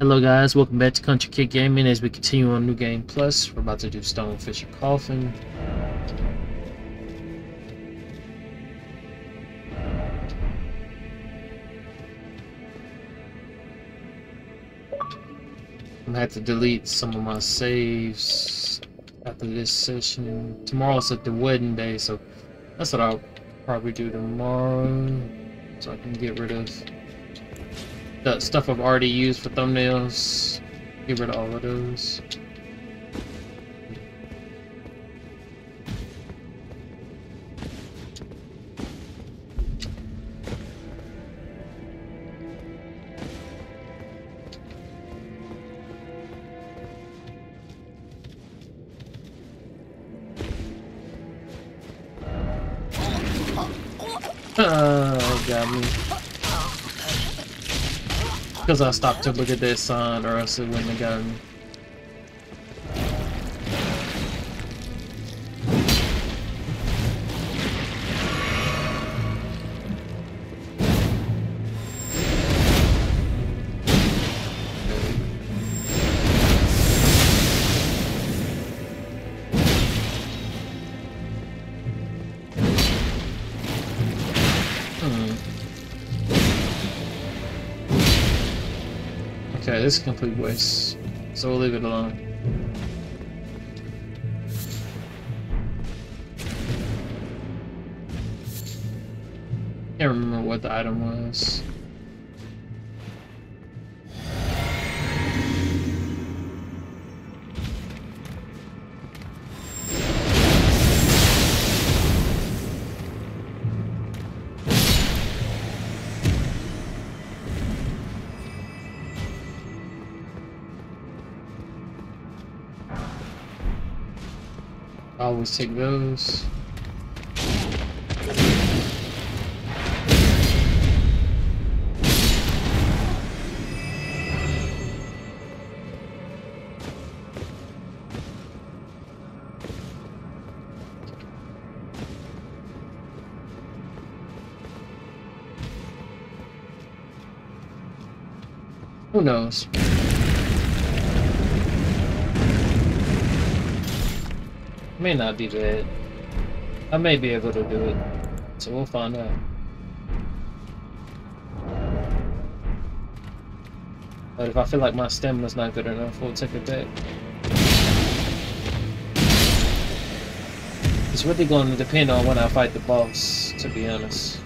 Hello guys, welcome back to CountryKidd Gaming as we continue on New Game Plus. We're about to do Stone Fissure Coffin. I'm gonna have to delete some of my saves after this session. Tomorrow's at the wedding day, so that's what I'll probably do tomorrow. So I can get rid of the stuff I've already used for thumbnails. Get rid of all of those. I stopped to look at that sign or else it wouldn't have gotten is a complete waste. So we'll leave it alone. Can't remember what the item was. Always take those. Who knows? May not be bad. I may be able to do it. So we'll find out. But if I feel like my stamina's not good enough, we'll take it back. It's really going to depend on when I fight the boss, to be honest.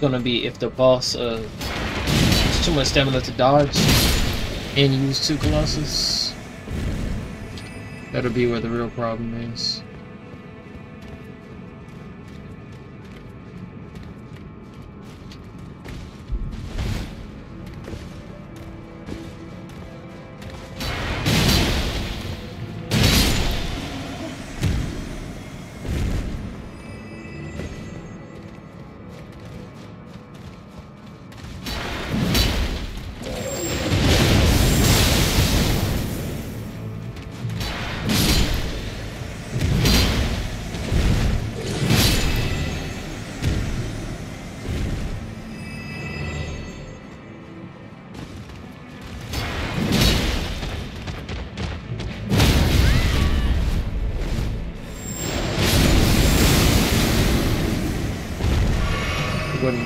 Gonna be if the boss uh has too much stamina to dodge and use two colossus. That'll be where the real problem is.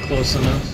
Close enough.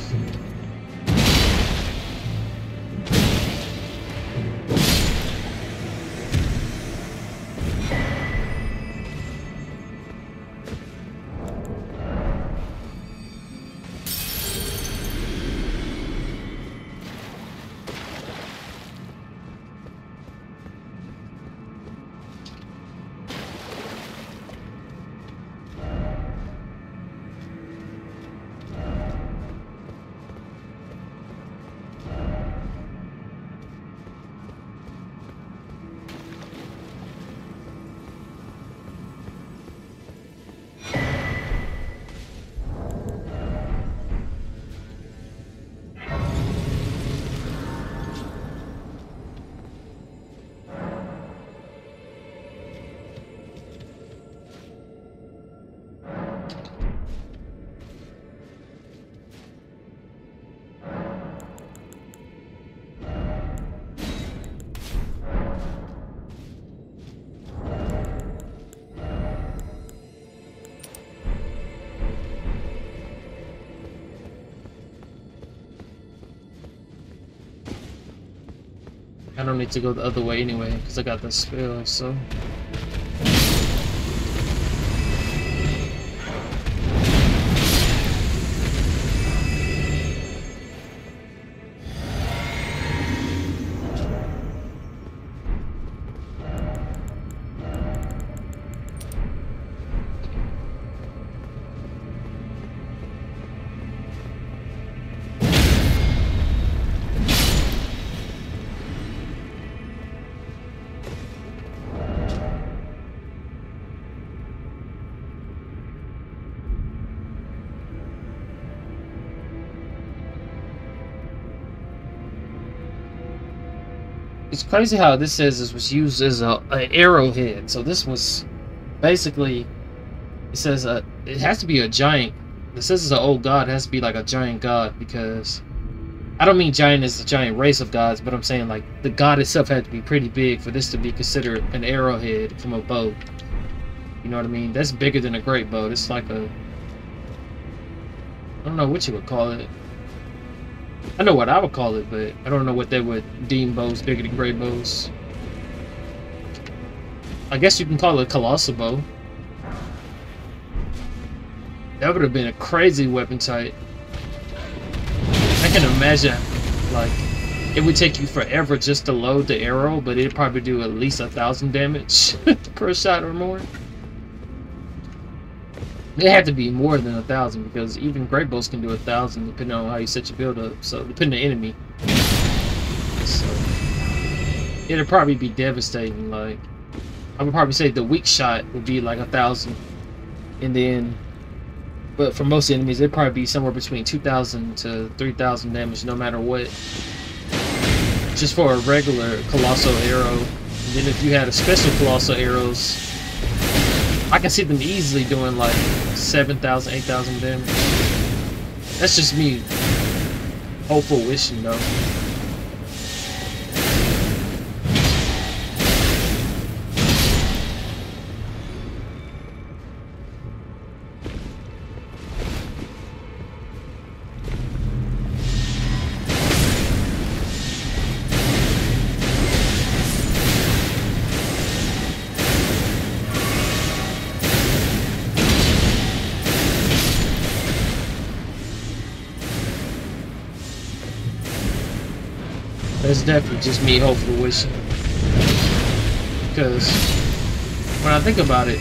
Don't need to go the other way anyway, because I got the spell, so... it's crazy how this says this was used as a, a arrowhead. So this was basically it says uh, it has to be a giant. It says it's an old god. It has to be like a giant god because I don't mean giant as a giant race of gods, but I'm saying like the god itself had to be pretty big for this to be considered an arrowhead from a bow. You know what I mean? That's bigger than a great bow. It's like a I don't know what you would call it. I know what I would call it, but I don't know what they would deem bows bigger than great bows. I guess you can call it a colossal bow. That would have been a crazy weapon type. I can imagine, like, it would take you forever just to load the arrow, but it'd probably do at least a thousand damage per shot or more. It had to be more than a thousand because even great bows can do a thousand depending on how you set your build up. So depending on the enemy. So it'll probably be devastating. Like I would probably say the weak shot would be like a thousand, and then, but for most enemies it'd probably be somewhere between two thousand to three thousand damage, no matter what. Just for a regular colossal arrow. And then if you had a special colossal arrows, I can see them easily doing like 7,000, 8,000 damage. That's just me hopeful wishing though. Definitely just me hopeful wishing. Because when I think about it,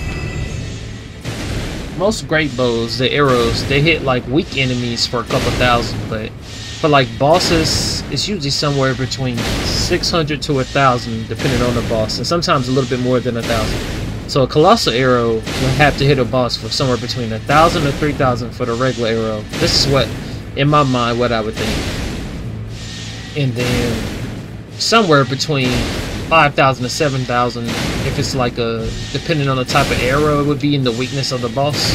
most great bows, the arrows, they hit like weak enemies for a couple thousand, but for like bosses, it's usually somewhere between 600 to a thousand, depending on the boss, and sometimes a little bit more than a thousand. So a colossal arrow would have to hit a boss for somewhere between a thousand to three thousand for the regular arrow. This is what, in my mind, what I would think. And then somewhere between 5,000 to 7,000 if it's like a depending on the type of arrow it would be in the weakness of the boss.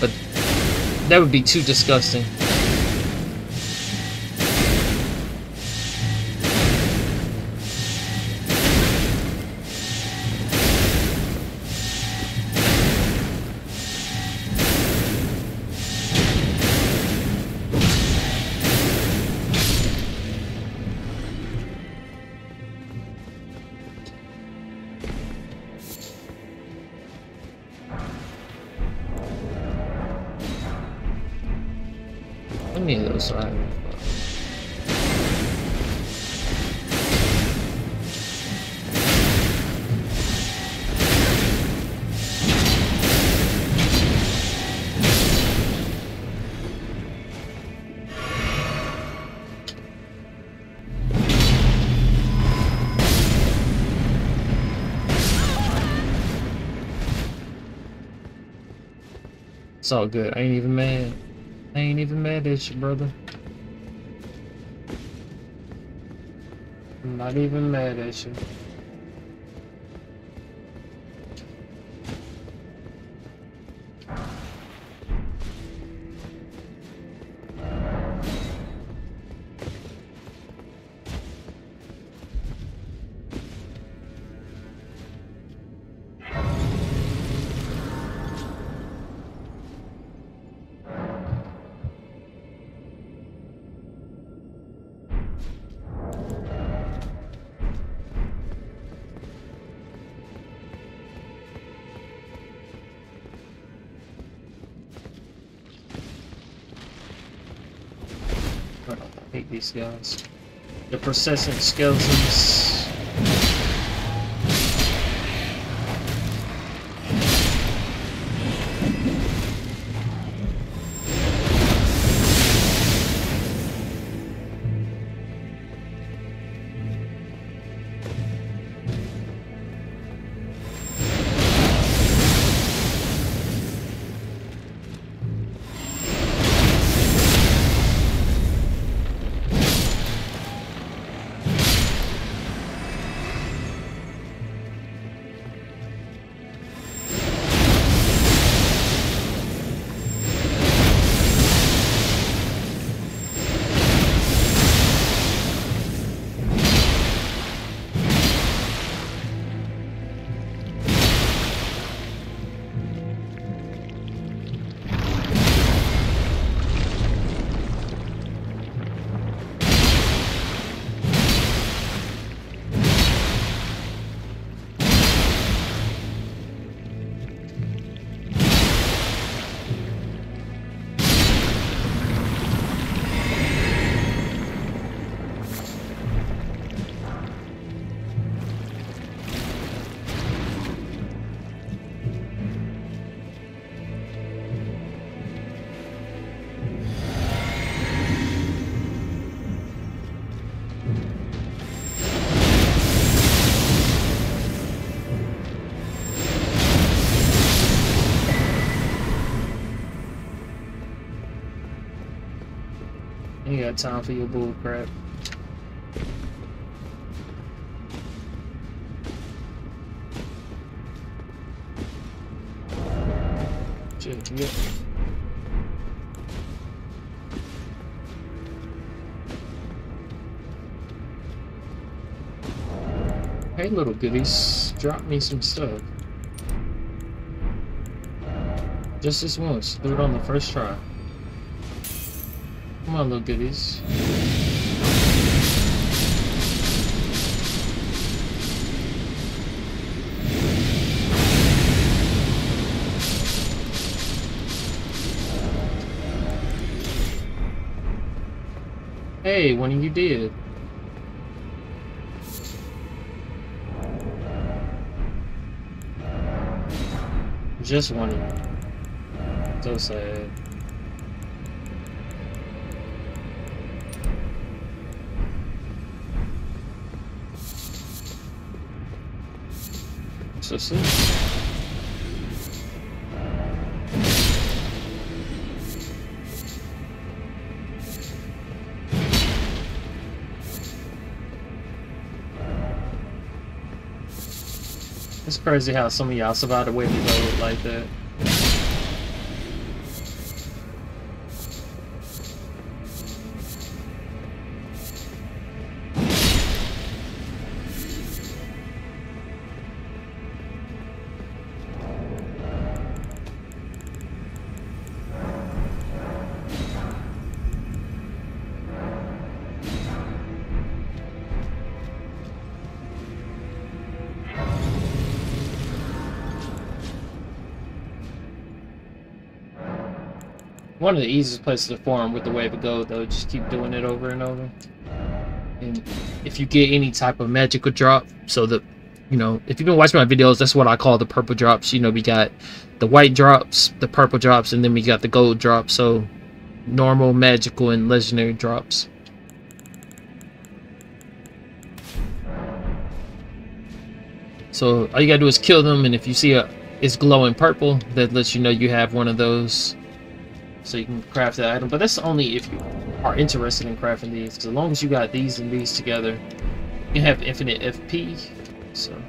But that would be too disgusting It's all good. I ain't even mad. I ain't even mad at you, brother. I'm not even mad at you. These guys. The processing skeletons. Got time for your bull crap. Yeah. Hey little goodies, drop me some stuff. Just this once, do it on the first try. Come on, little goodies. Hey, one of you did. Just one of you. So sad. So see. It's crazy how some of y'all survived the way go like that. One of the easiest places to farm with the way to go, though. Just keep doing it over and over. And if you get any type of magical drop, so the, you know, if you've been watching my videos, that's what I call the purple drops. You know, we got the white drops, the purple drops, and then we got the gold drops. So normal, magical, and legendary drops. So all you gotta do is kill them, and if you see a it's glowing purple, that lets you know you have one of those so you can craft that item. But that's only if you are interested in crafting these. As long as you got these and these together, you have infinite FP. So.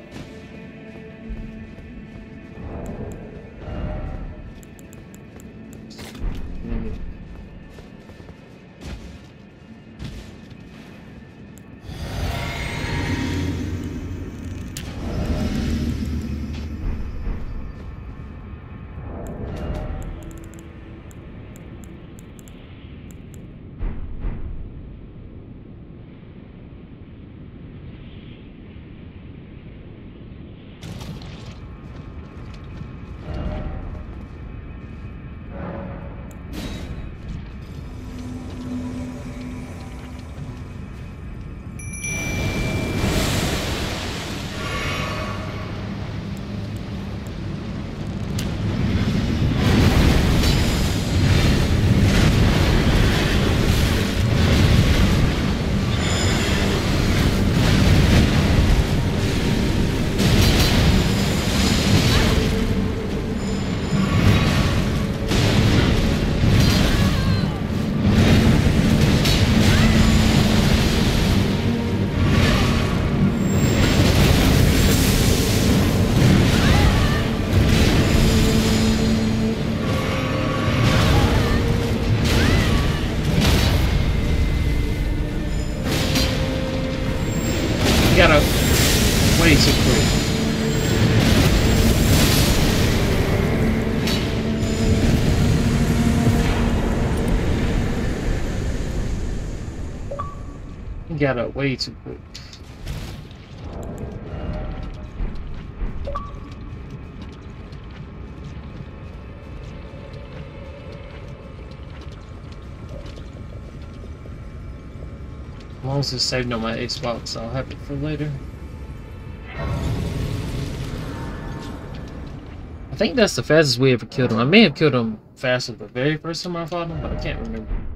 Got way too quick. As long as it's saved on my Xbox, I'll have it for later. I think that's the fastest we ever killed him. I may have killed him faster the very first time I fought him, but I can't remember.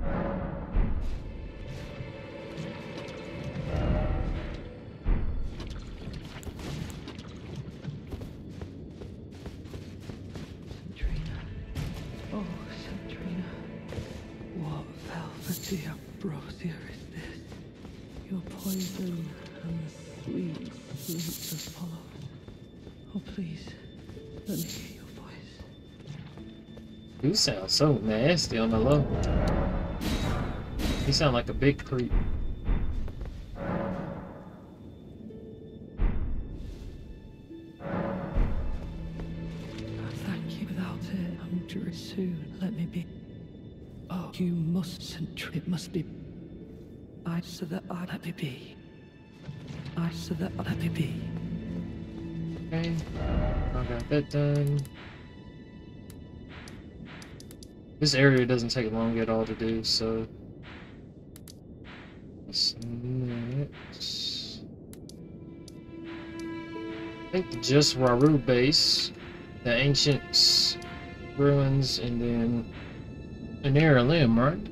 Please, let me hear your voice. You sound so nasty on the low. You sound like a big creep. Thank you. Without it, I'm dreary soon. Let me be. Oh, you must, Centri. It must be. I so that I let me be. I so that I let me be. Okay. I got that done. This area doesn't take long at all to do, so. What's next? I think Just Rauh base, the ancient ruins, and then an area right?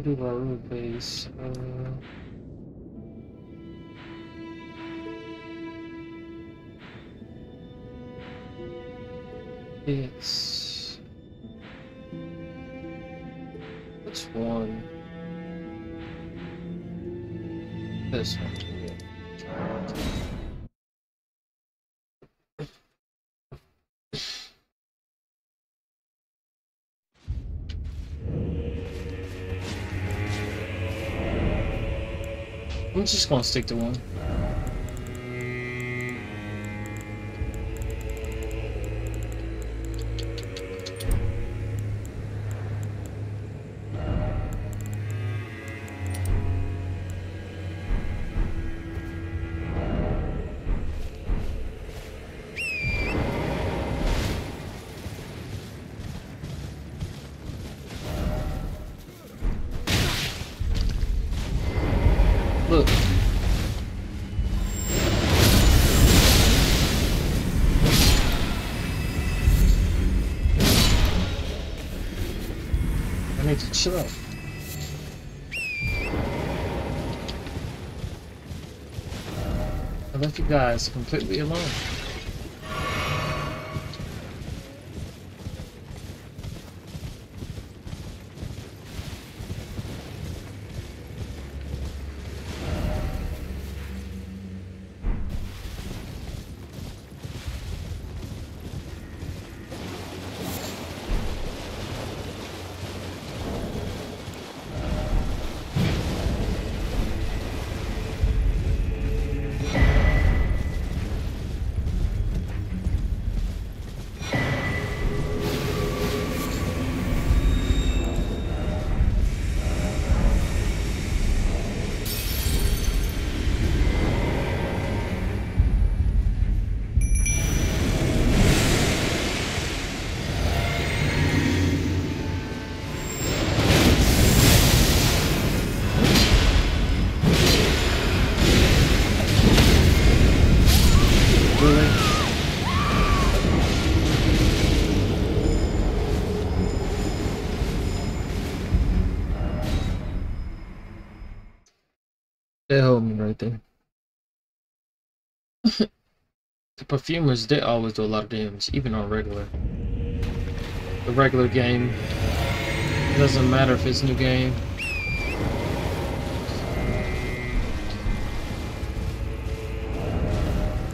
Let's go to Rauh base. Uh, it's which one? This one. I'm just gonna stick to one. Chill out. I left you guys completely alone. perfumers, they always do a lot of damage, even on regular. The regular game. It doesn't matter if it's new game.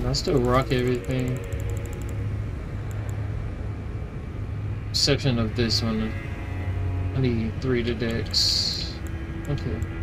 I still rock everything. Exception of this one. I need three to decks. Okay.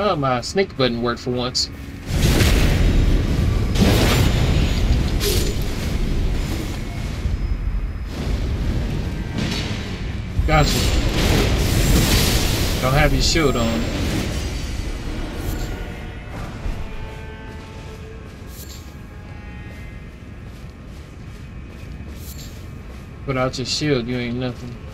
Oh, my sneak button worked for once. Gotcha. Don't have your shield on. Without your shield, you ain't nothing.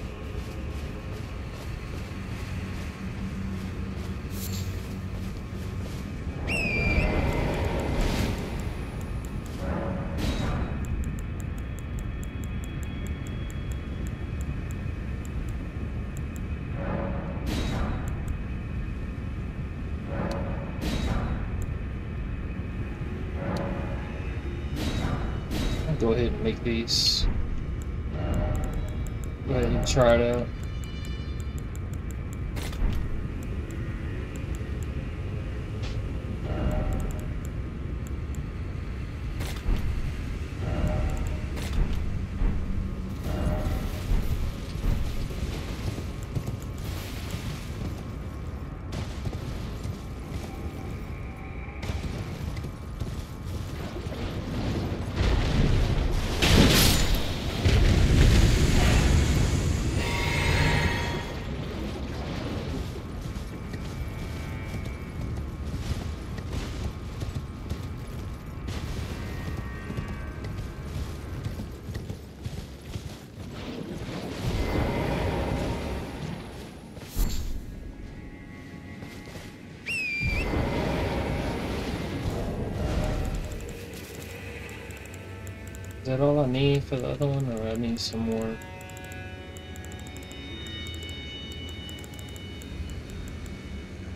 Is that all I need for the other one, or I need some more?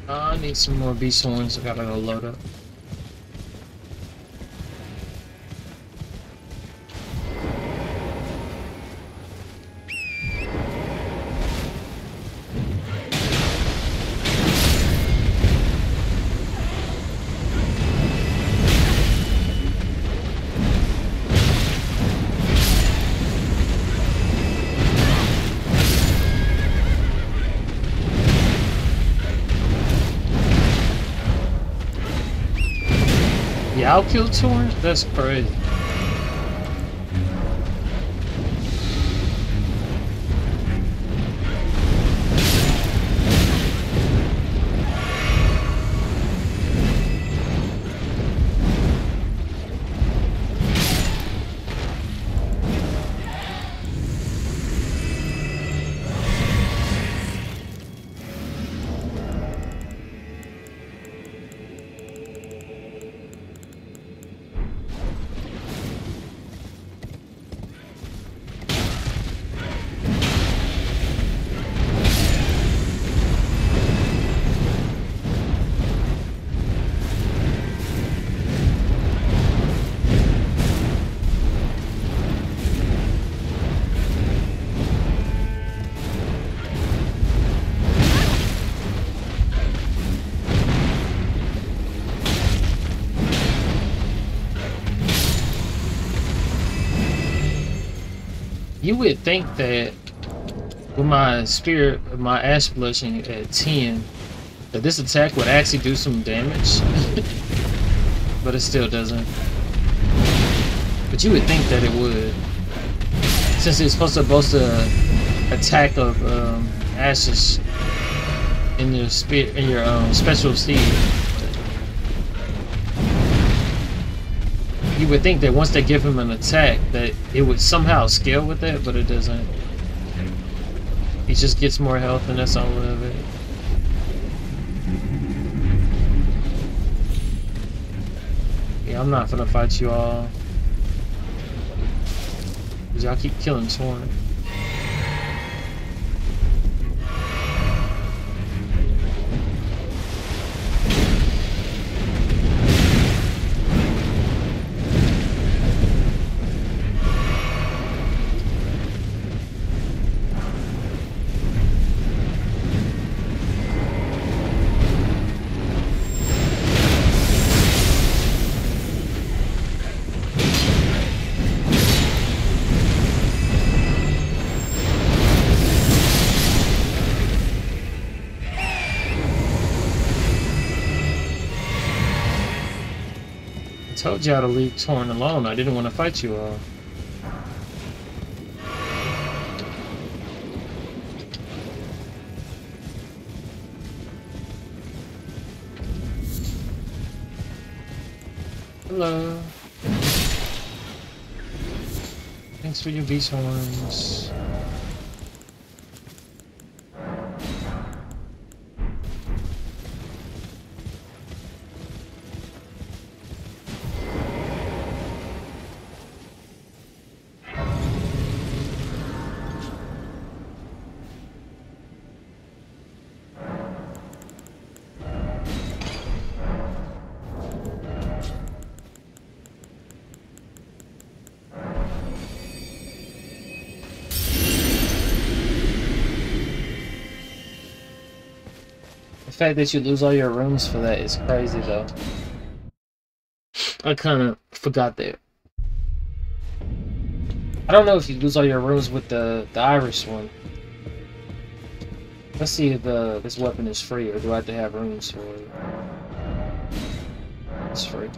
I need some more beast horns. I gotta go load up. Torrent? That's crazy. You would think that with my spirit, my ash blessing at 10, that this attack would actually do some damage. but it still doesn't. But you would think that it would. Since it's supposed to boast a attack of um, ashes in your spirit in your um, special steed. You would think that once they give him an attack that it would somehow scale with that, but it doesn't. He just gets more health and that's all of it. Yeah, I'm not gonna fight you all. Cause y'all keep killing Torrent. Told y'all to leave Torrent alone. I didn't want to fight you all. Hello. Thanks for your beast horns. Fact that you lose all your runes for that is crazy, though. I kind of forgot that. I don't know if you lose all your runes with the the Irish one. Let's see if uh, this weapon is free, or do I have to have runes for it? It's free.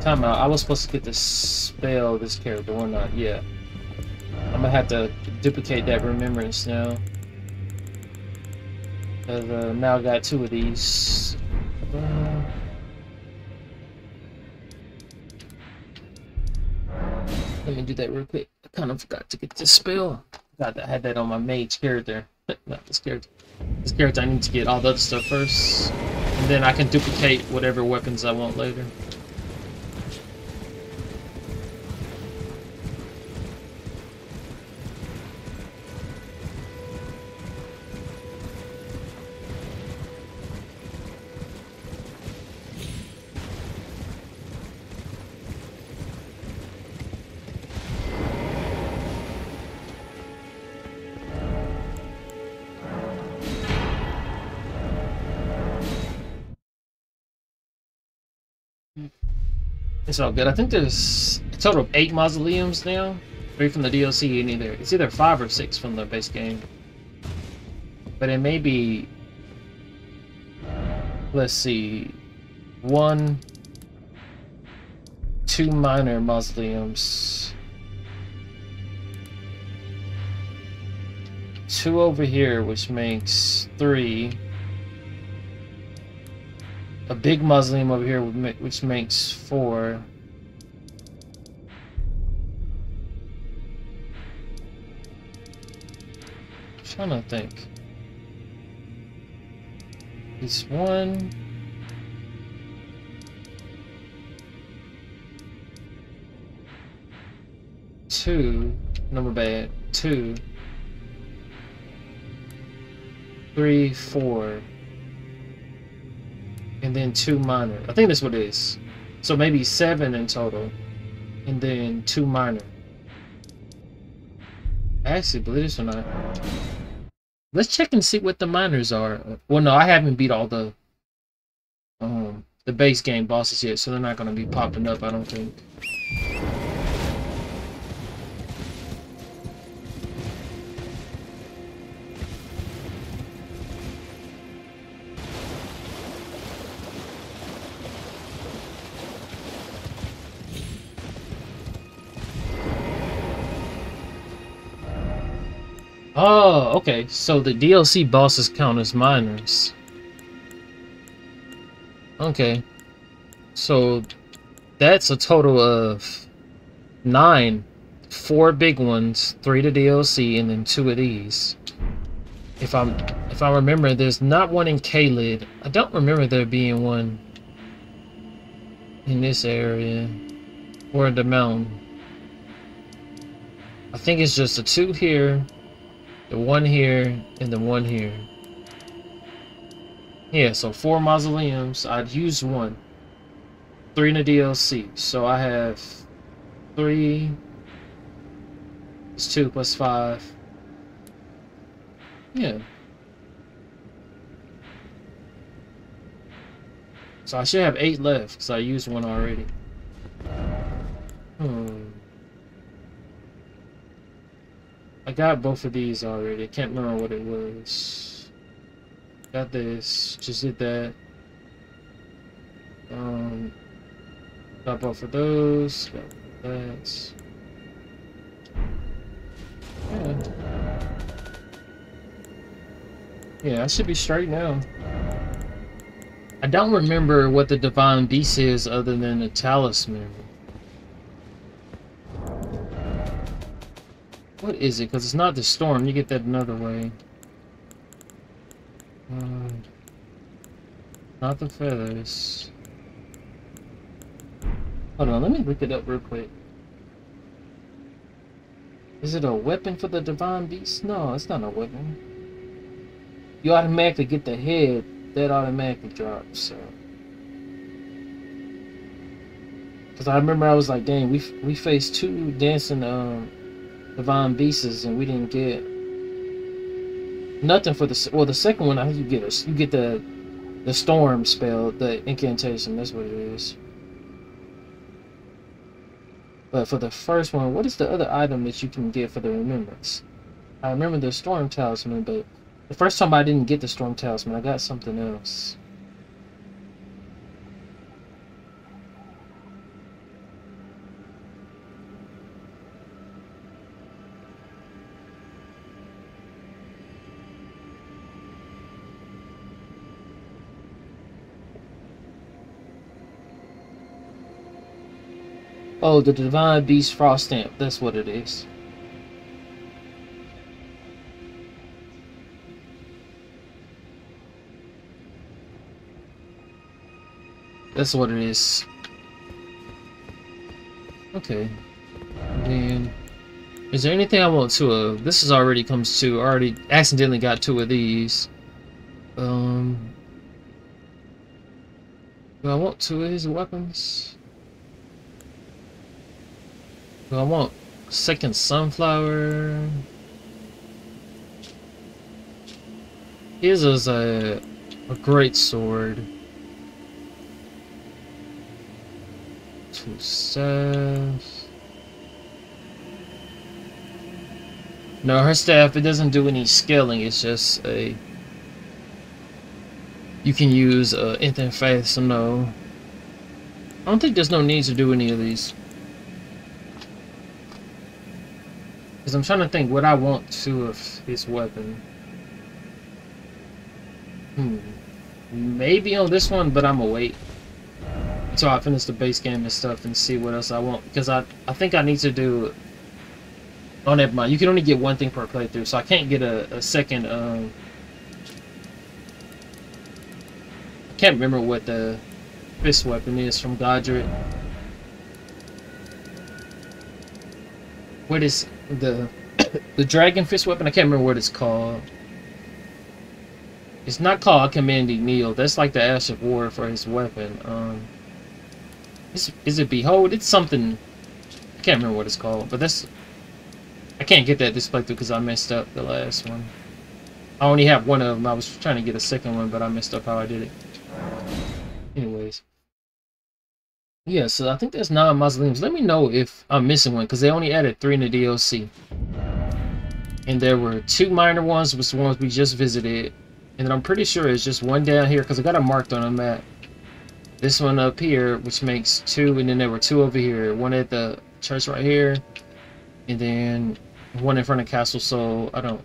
Time out. I was supposed to get the spell this character or not? Yeah. I'm gonna have to duplicate that remembrance now. I've uh, now got two of these. Uh, let me do that real quick. I kind of forgot to get this spell. God, I had that on my mage character. Not this character. This character, I need to get all the other stuff first. And then I can duplicate whatever weapons I want later. It's all good. I think there's a total of eight mausoleums now. Three from the DLC and either it's either five or six from the base game. But it may be let's see one two minor mausoleums. Two over here, which makes three a big mausoleum over here, which makes four. I'm trying to think. It's one. Two. Number bad. Two. Three, four and then two minor. I think that's what it is. So maybe seven in total, and then two minor. Actually believe this or not. Let's check and see what the minors are. Well, no, I haven't beat all the um the base game bosses yet, so they're not going to be popping up. I don't think. Oh, okay. So the DLC bosses count as minors. Okay. So that's a total of nine. Four big ones, three to DLC, and then two of these. If I'm if I remember, there's not one in Caelid. I don't remember there being one in this area or the mountain. I think it's just the two here, the one here, and the one here. Yeah, so four mausoleums. I'd use one. Three in the DLC. So I have three. It's two plus five. Yeah. So I should have eight left because I used one already. Hmm. I got both of these already. I can't remember what it was. Got this. Just did that. Um, got both of those. Got that. Yeah. Yeah, I should be straight now. I don't remember what the Divine Beast is other than a talisman. What is it? Because it's not the storm. You get that another way. Uh, not the feathers. Hold on, let me look it up real quick. Is it a weapon for the Divine Beast? No, it's not a weapon. You automatically get the head. That automatically drops, so... Because I remember I was like, dang, we, we faced two dancing, um divine beasts and we didn't get nothing for the well the second one I think you get us you get the the storm spell the incantation that's what it is. But for the first one what is the other item that you can get for the remembrance? I remember the storm talisman but the first time I didn't get the storm talisman I got something else Oh, the Divine Beast Frost Stomp. That's what it is. That's what it is. Okay. then, is there anything I want to? Uh, this is already comes to. I already accidentally got two of these. Um. Do I want two of his weapons? I want second sunflower. His is a a great sword. Two staffs. No, her staff, it doesn't do any scaling, it's just a... You can use uh, Infant Faith, so no. I don't think there's no need to do any of these. Because I'm trying to think what I want to of his weapon. Hmm. Maybe on this one, but I'm gonna wait until I finish the base game and stuff and see what else I want. Because I, I think I need to do... Oh, never mind. You can only get one thing per playthrough, so I can't get a, a second... Um, I can't remember what the fist weapon is from Godrick. What is the the dragon fist weapon? I can't remember what it's called. It's not called Commanding Kneel. That's like the Ash of War for his weapon. Um, is, is it Behold? It's something. I can't remember what it's called, but that's. I can't get that this playthrough because I messed up the last one. I only have one of them. I was trying to get a second one, but I messed up how I did it. Yeah, so I think there's nine mausoleums. Let me know if I'm missing one, because they only added three in the DLC. And there were two minor ones, which ones we just visited. And then I'm pretty sure it's just one down here, because I got it marked on a map. This one up here, which makes two, and then there were two over here. One at the church right here, and then one in front of Castle So I don't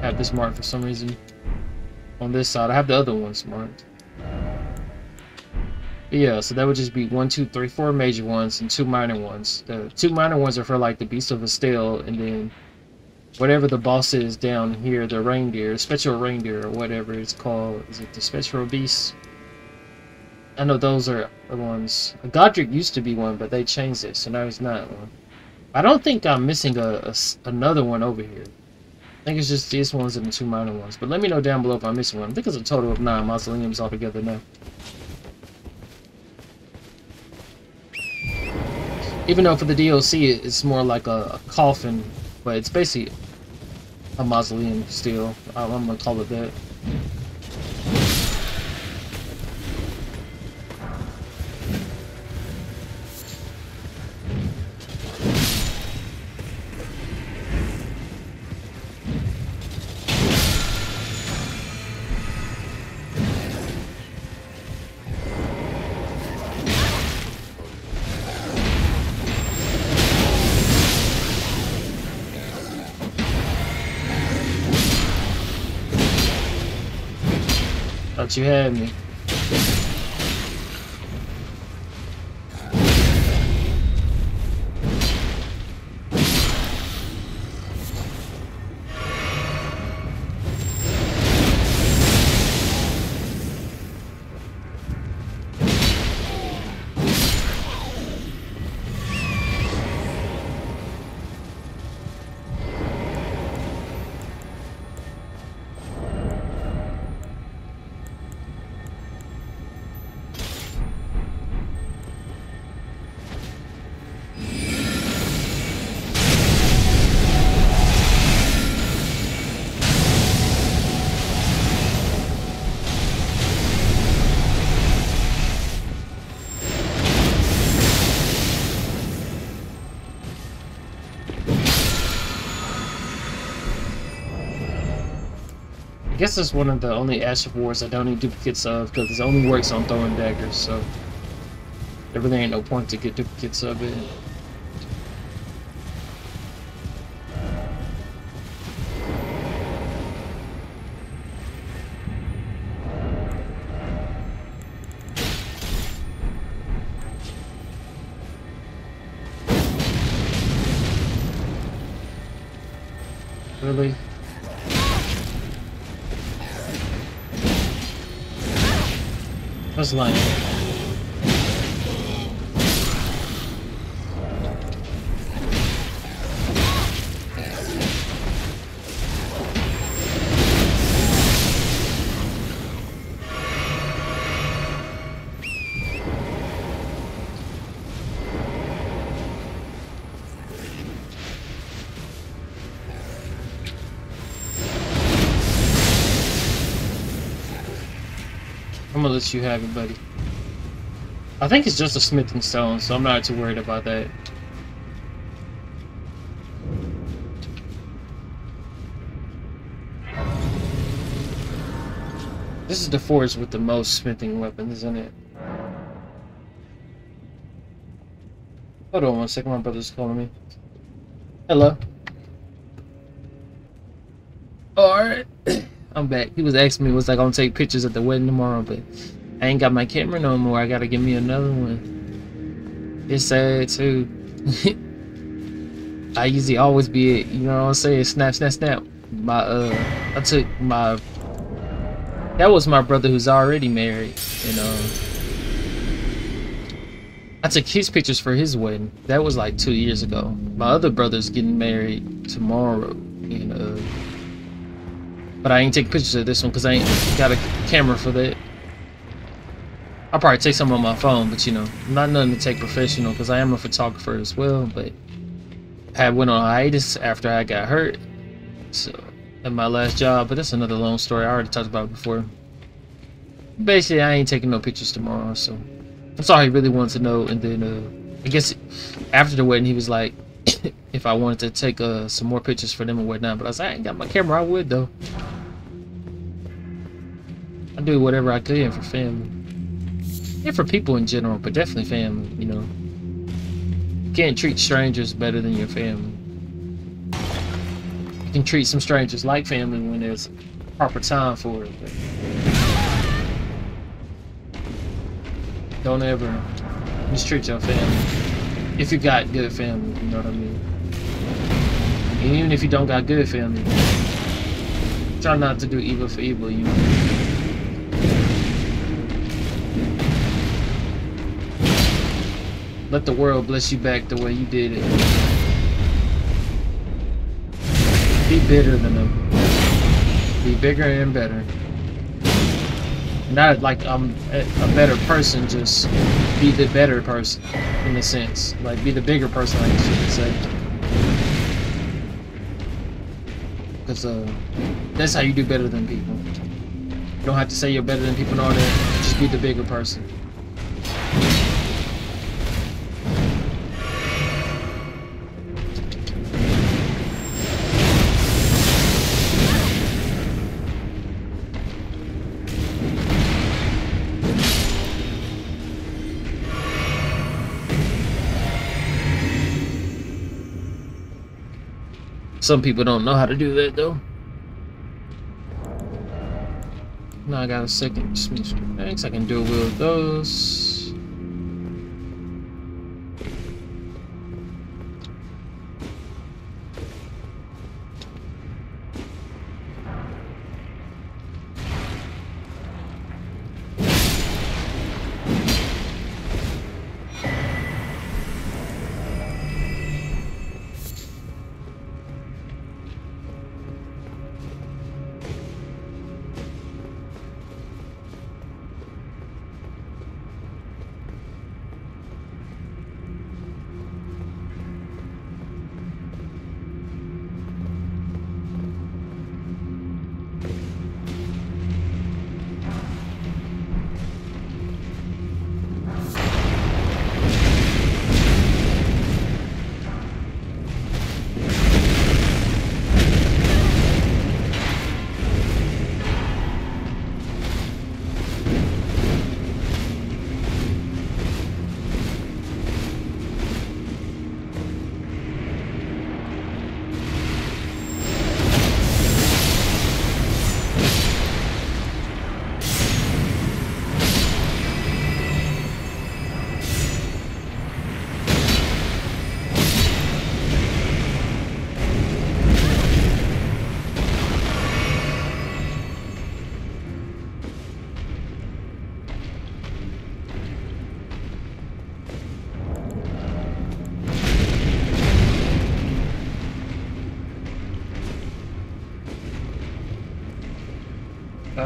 have this marked for some reason. On this side, I have the other ones marked. Yeah, so that would just be one, two, three, four major ones and two minor ones. The two minor ones are for like the Beast of Astel, and then whatever the boss is down here, the reindeer, special reindeer, or whatever it's called. Is it the spectral beast? I know those are the ones. Godrick used to be one, but they changed it, so now he's not one. I don't think I'm missing a, a another one over here. I think it's just these ones and the two minor ones. But let me know down below if I'm missing one. I think it's a total of nine mausoleums altogether now. Even though for the DLC it's more like a, a coffin, but it's basically a mausoleum still. I'm gonna call it that. You had me. Guess it's one of the only Ash of Wars I don't need duplicates of because it only works on throwing daggers, so there really ain't no point to get duplicates of it. Was gonna let you have it, buddy. I think it's just a smithing stone, so I'm not too worried about that. This is the forest with the most smithing weapons, isn't it? Hold on one second, my brother's calling me. Hello. Alright. I'm back. He was asking me, was I gonna take pictures at the wedding tomorrow, but I ain't got my camera no more. I gotta give me another one. It's sad too. I usually always be, it. you know what I'm saying, snap, snap, snap. My, uh, I took my, that was my brother who's already married, you know. I took his pictures for his wedding. That was like two years ago. My other brother's getting married tomorrow, you know. But I ain't taking pictures of this one because I ain't got a camera for that. I'll probably take some on my phone, but you know, not nothing to take professional because I am a photographer as well. But I went on hiatus after I got hurt, so at my last job. But that's another long story. I already talked about before. Basically, I ain't taking no pictures tomorrow, so that's all he really wanted to know. And then uh, I guess after the wedding, he was like, if I wanted to take uh, some more pictures for them and whatnot. But I was like, I ain't got my camera. I would though. I do whatever I can for family. And for people in general, but definitely family, you know. You can't treat strangers better than your family. You can treat some strangers like family when there's proper time for it. But don't ever mistreat your family. If you got good family, you know what I mean? And even if you don't got good family, try not to do evil for evil, you know? Let the world bless you back the way you did it. Be better than them. Be bigger and better. Not like I'm a better person, just be the better person in a sense. Like be the bigger person, I guess you could say. Because uh, that's how you do better than people. You don't have to say you're better than people and all that. Just be the bigger person. Some people don't know how to do that though. Now I got a second Thanks, I can dual wield those.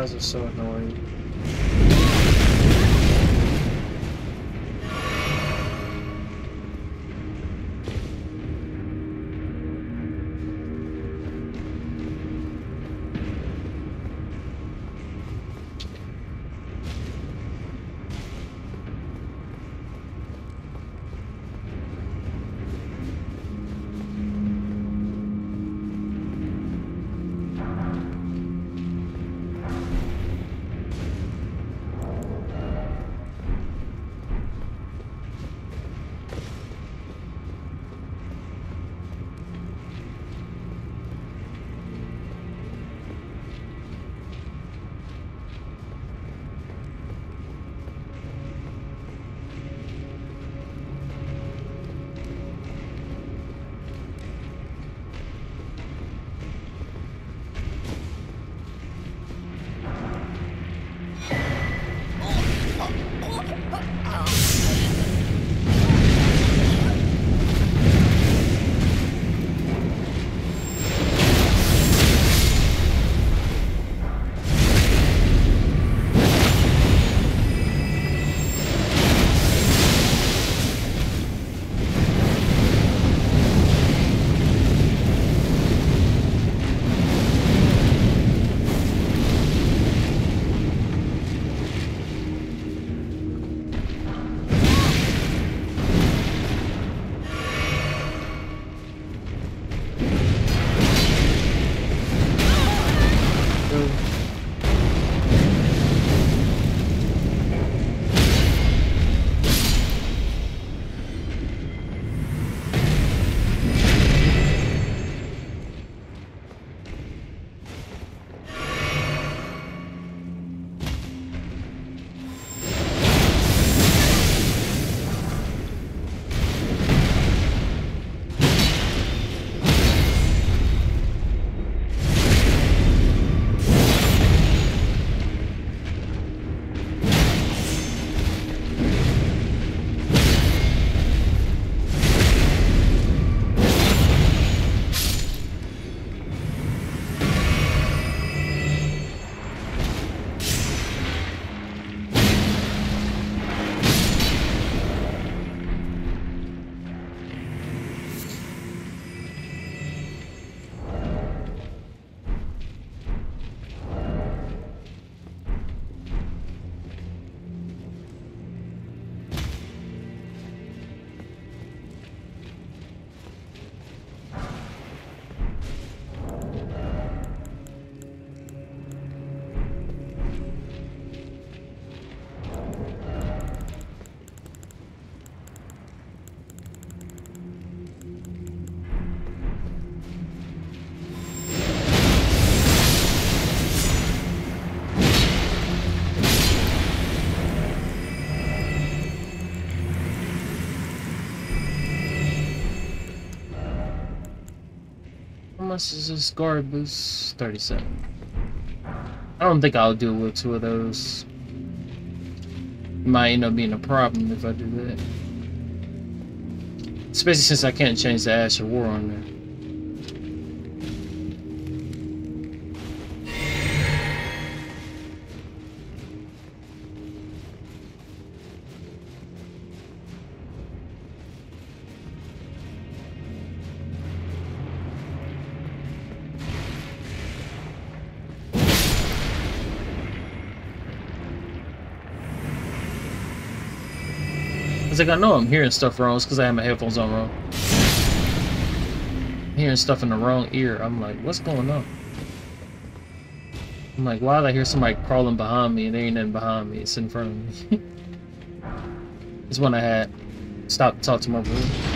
Guys are so annoying. Much is this guard boost? 37. I don't think I'll deal with two of those. Might end up being a problem if I do that. Especially since I can't change the Ash of War on there. Like I know I'm hearing stuff wrong. It's because I have my headphones on wrong. I'm hearing stuff in the wrong ear. I'm like, what's going on? I'm like, why did I hear somebody crawling behind me and there ain't nothing behind me? It's in front of me. it's one I had Stop, to talk to my brother.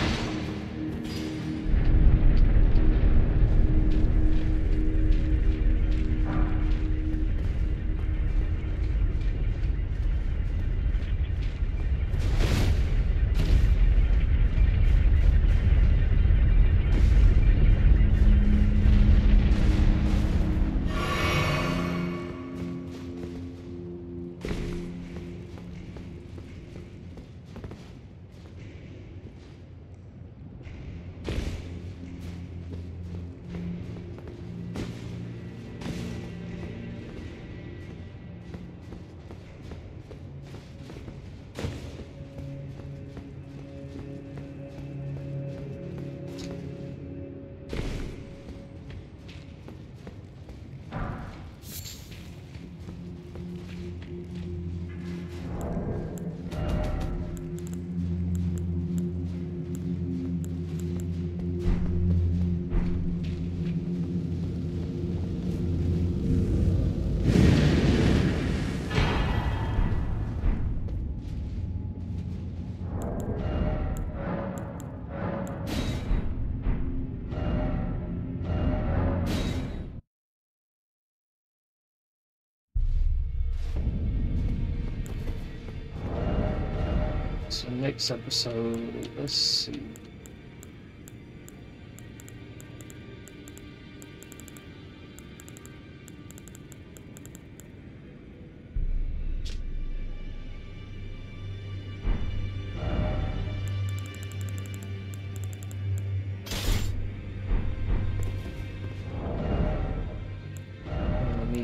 So next episode, let's see.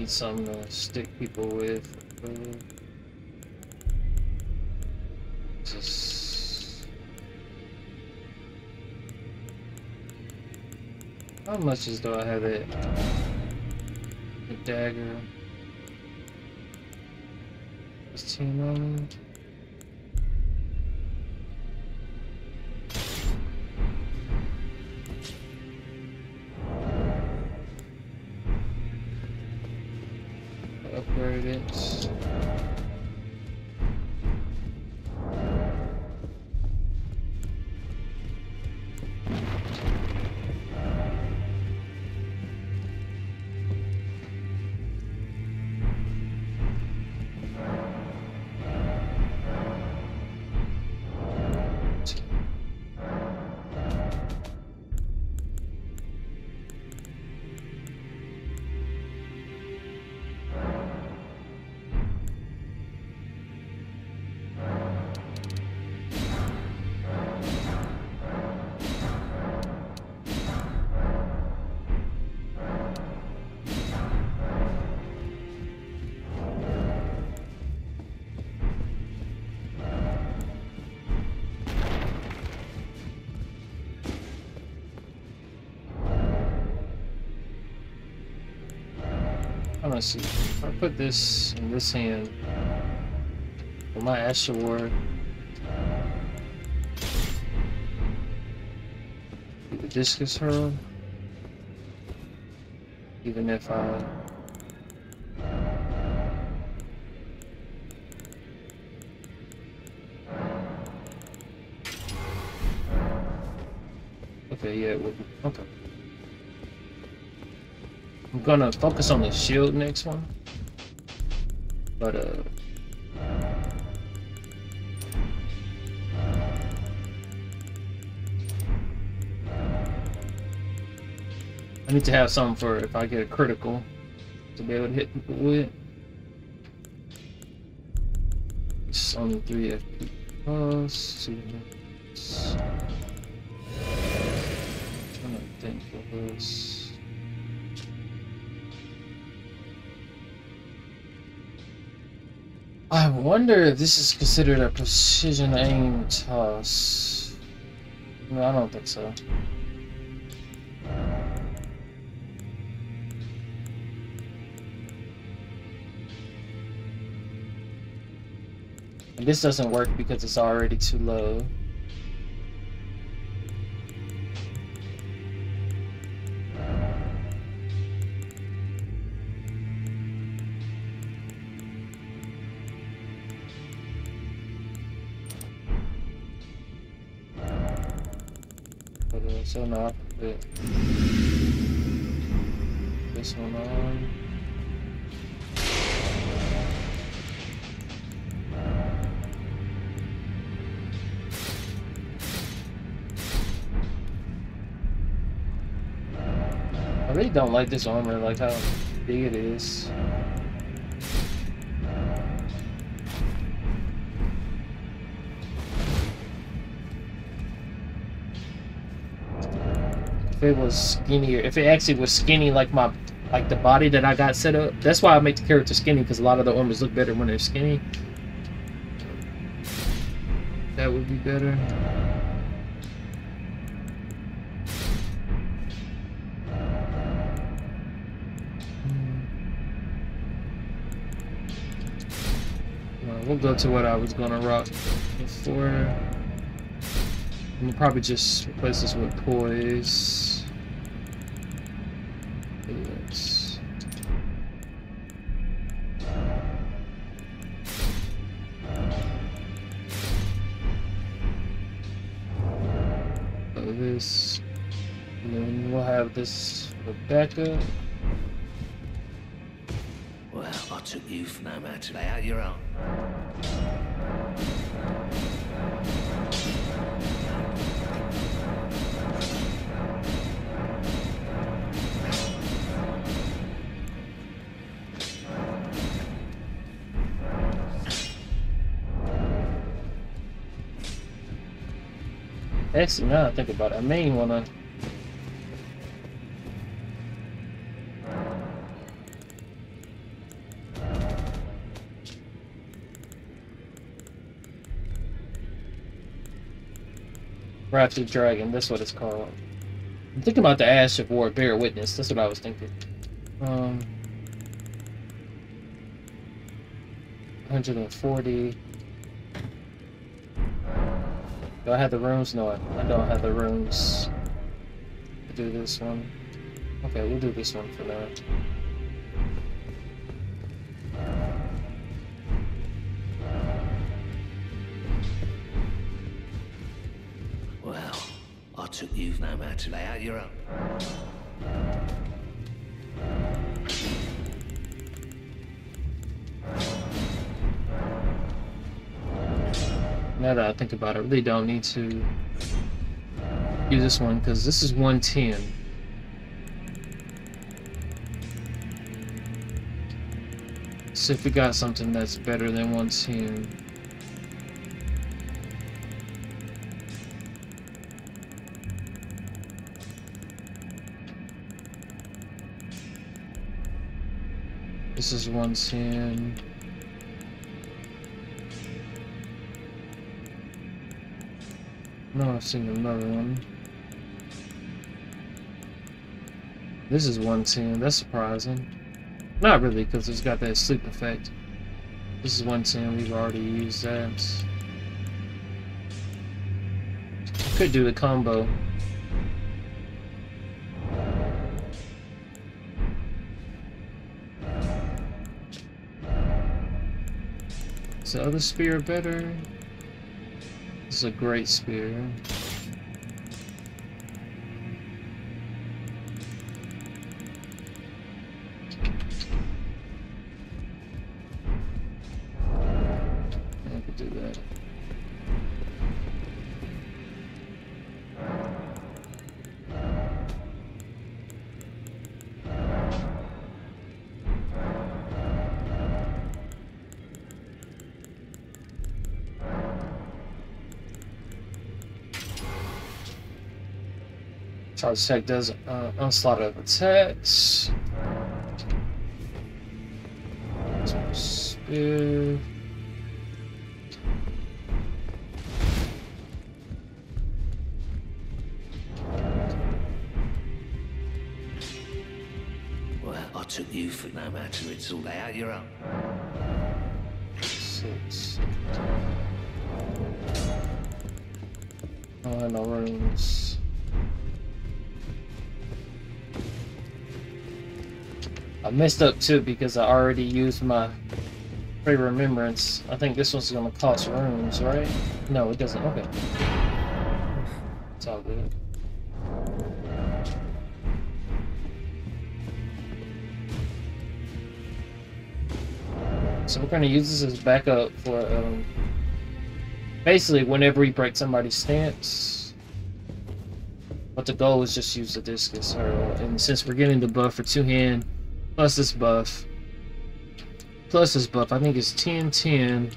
Something to stick people with. uh, just- How much is do I have it? The dagger. 15 on To see. If I put this in this hand, will my? Do the discus hurl? Even if I. I'm gonna focus on the shield next one. But uh I need to have something for if I get a critical to be able to hit people with. It's only 3 FP plus, 2 minutes. trying to think this. I wonder if this is considered a precision aim toss. No, I don't think so. And this doesn't work because it's already too low. Don't like this armor, like how big it is. If it was skinnier, if it actually was skinny like my, like the body that I got set up, that's why I make the character skinny, because a lot of the armors look better when they're skinny. That would be better. Go to what I was gonna rock before. I'm gonna probably just replace this with poise. Yes. This, and then we'll have this for backup. Took you for no to lay out your I think about it, I may wanna. Grafted Dragon, that's what it's called. I'm thinking about the Ash of War, Bear Witness, that's what I was thinking. Um. 140. Do I have the runes? No, I, don't have the runes do this one. Okay, we'll do this one for now. Took you for no man to lay out your own. Now that I think about it, I really don't need to use this one because this is 110. So if we got something that's better than 110. This is 110. No, I've seen another one. This is 110. That's surprising. Not really, because it's got that sleep effect. This is 110. We've already used that. Could do the combo. The other spear better? This is a great spear. Attack does uh, onslaught of attacks. Well, I took you for no matter it's all out you're up. Six. No runes. I messed up too because I already used my Pray Remembrance. I think this one's gonna cost runes, right? No, it doesn't. Okay. It's all good. So we're gonna use this as backup for um, basically whenever we break somebody's stance. But the goal is just use the discus hurl, and since we're getting the buff for two hand, plus this buff, plus this buff, I think it's 10, 10,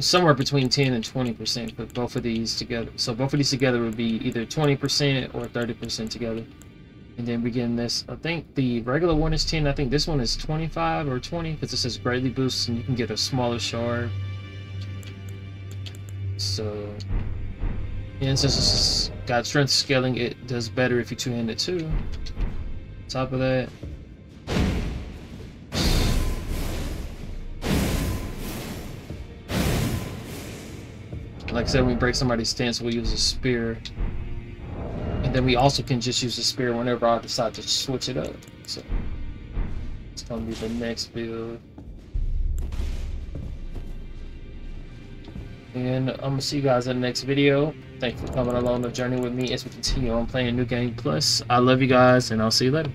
somewhere between 10 and 20 percent. Put both of these together, so both of these together would be either 20 percent or 30 percent together. And then we get this. I think the regular one is 10. I think this one is 25 or 20 because it says greatly boosts and you can get a smaller shard. So, and since it's got strength scaling, it does better if you two-handed too. Top of that. Like I said, when we break somebody's stance, we'll use a spear. And then we also can just use a spear whenever I decide to switch it up. So it's gonna be the next build. And I'm gonna see you guys in the next video. Thank you for coming along the journey with me as we continue on playing New Game Plus. I love you guys, and I'll see you later.